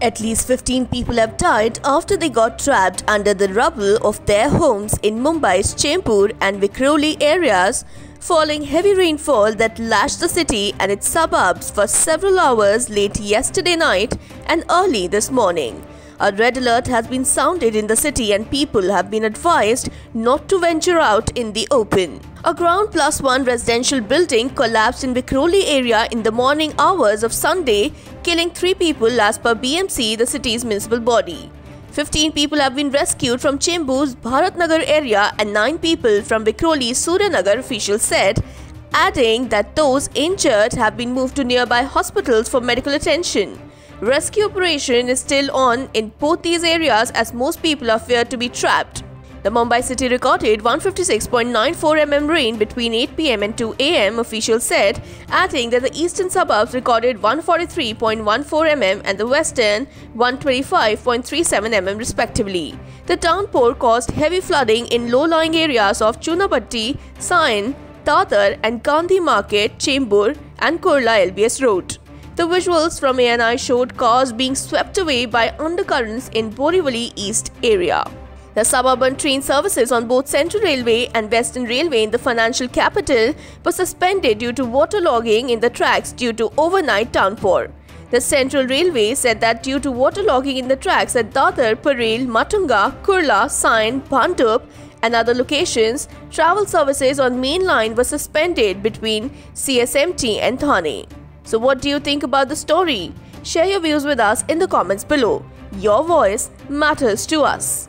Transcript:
At least 15 people have died after they got trapped under the rubble of their homes in Mumbai's Chembur and Vikhroli areas following heavy rainfall that lashed the city and its suburbs for several hours late yesterday night and early this morning. A red alert has been sounded in the city and people have been advised not to venture out in the open. A ground plus one residential building collapsed in Vikhroli area in the morning hours of Sunday, killing three people as per BMC, the city's municipal body. 15 people have been rescued from Chembur's Bharatnagar area and 9 people from Vikhroli's Suryanagar officials said, adding that those injured have been moved to nearby hospitals for medical attention. Rescue operation is still on in both these areas as most people are feared to be trapped. The Mumbai city recorded 156.94 mm rain between 8 pm and 2 am, officials said, adding that the eastern suburbs recorded 143.14 mm and the western 125.37 mm respectively. The downpour caused heavy flooding in low-lying areas of Chunabhatti, Sion, Dadar and Gandhi Market, Chembur and Kurla LBS Road. The visuals from ANI showed cars being swept away by undercurrents in Borivali East area. The suburban train services on both Central Railway and Western Railway in the financial capital were suspended due to waterlogging in the tracks due to overnight downpour. The Central Railway said that due to waterlogging in the tracks at Dadar, Parel, Matunga, Kurla, Sion, Bhandup and other locations, travel services on main line were suspended between CSMT and Thane. So what do you think about the story? Share your views with us in the comments below. Your voice matters to us.